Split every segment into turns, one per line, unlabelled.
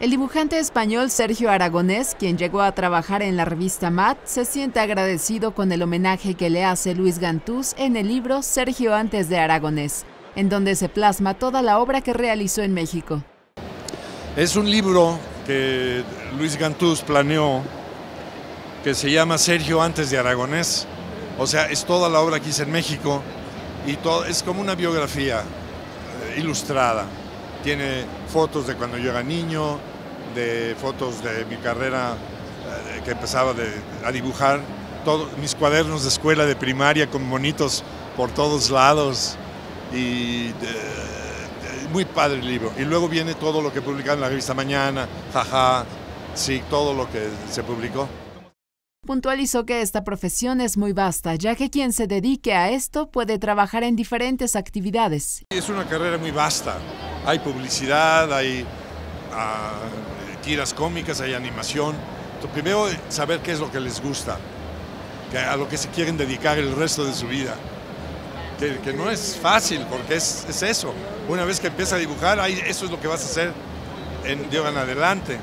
El dibujante español Sergio Aragonés, quien llegó a trabajar en la revista MAT, se siente agradecido con el homenaje que le hace Luis Gantús en el libro Sergio antes de Aragonés, en donde se plasma toda la obra que realizó en México.
Es un libro que Luis Gantús planeó que se llama Sergio antes de Aragonés. O sea, es toda la obra que hice en México y es como una biografía eh, ilustrada. Tiene fotos de cuando yo era niño, de fotos de mi carrera eh, que empezaba a dibujar, todos mis cuadernos de escuela de primaria con monitos por todos lados y muy padre el libro. Y luego viene todo lo que publicaron en la revista Mañana, jaja, sí, todo lo que se publicó.
Puntualizó que esta profesión es muy vasta, ya que quien se dedique a esto puede trabajar en diferentes actividades.
Es una carrera muy vasta. Hay publicidad, hay ah, tiras cómicas, hay animación. primero, saber qué es lo que les gusta, a lo que se quieren dedicar el resto de su vida. Que, no es fácil, porque es, eso. Una vez que empiezas a dibujar, ahí, eso es lo que vas a hacer en, de ahora en adelante.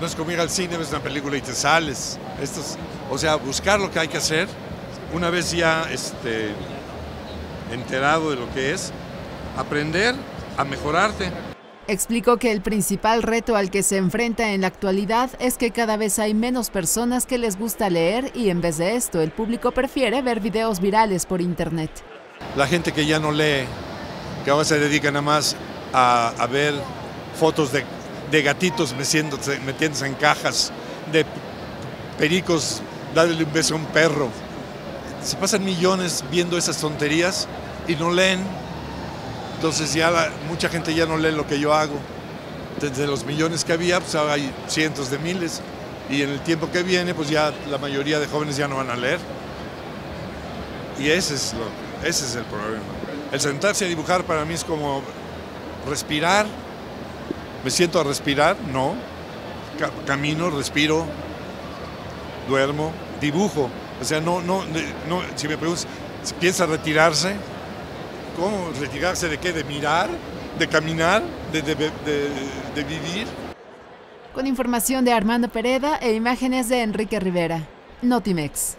No es como ir al cine, ves una película y te sales. Esto o sea, buscar lo que hay que hacer, una vez ya este, enterado de lo que es, aprender a mejorarte.
Explicó que el principal reto al que se enfrenta en la actualidad es que cada vez hay menos personas que les gusta leer y en vez de esto el público prefiere ver videos virales por internet.
La gente que ya no lee, que ahora se dedica nada más a, a ver fotos de de gatitos metiéndose, metiéndose en cajas, de pericos darle un beso a un perro. Se pasan millones viendo esas tonterías y no leen. Entonces ya mucha gente ya no lee lo que yo hago. Desde los millones que había, pues ahora hay cientos de miles. Y en el tiempo que viene, pues ya la mayoría de jóvenes ya no van a leer. Y ese es, lo, ese es el problema. El sentarse a dibujar para mí es como respirar ¿Me siento a respirar? No. camino, respiro, duermo, dibujo. O sea, no, no, no, si me preguntas, piensa retirarse, ¿cómo retirarse de qué? ¿De mirar? ¿De caminar? ¿De, de, de vivir?
Con información de Armando Pereda e imágenes de Enrique Rivera. Notimex.